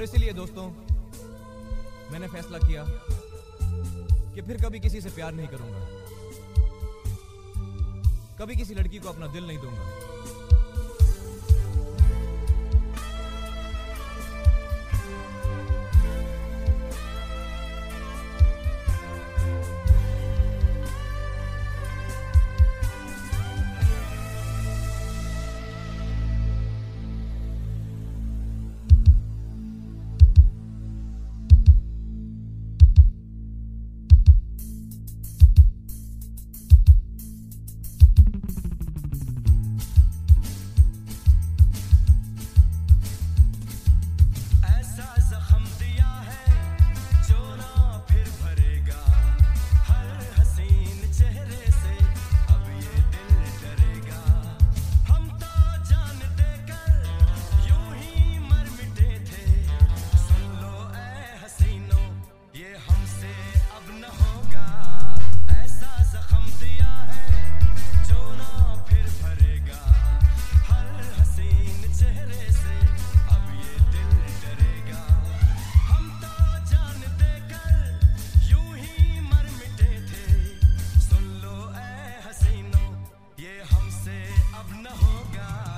और इसीलिए दोस्तों, मैंने फैसला किया कि फिर कभी किसी से प्यार नहीं करूँगा। कभी किसी लड़की को अपना दिल नहीं दूँगा। अब न होगा